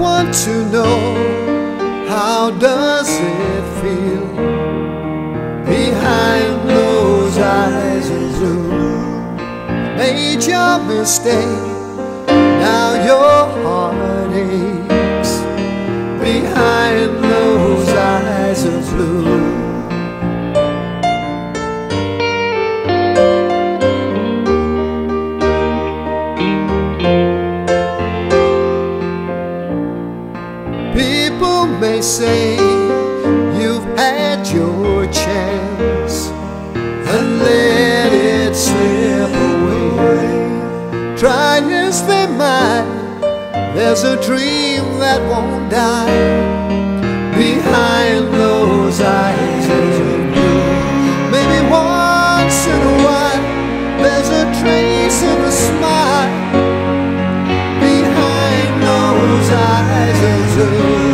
want to know how does it feel behind those eyes of? Made your mistake, now your heart aches May say you've had your chance and let it slip away. Try as they might, there's a dream that won't die behind those eyes blue. Maybe once in a while, there's a trace of a smile behind those eyes of blue.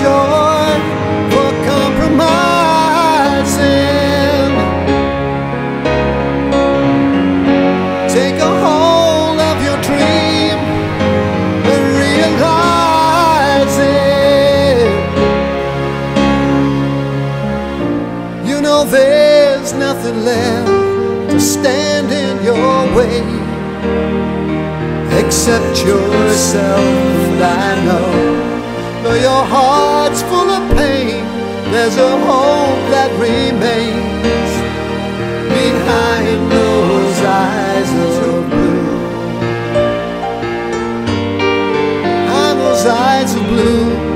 For compromising. Take a hold of your dream and realize it. You know there's nothing left to stand in your way except yourself, I know. Though your heart's full of pain, there's a hope that remains behind those eyes of blue. Behind those eyes of blue.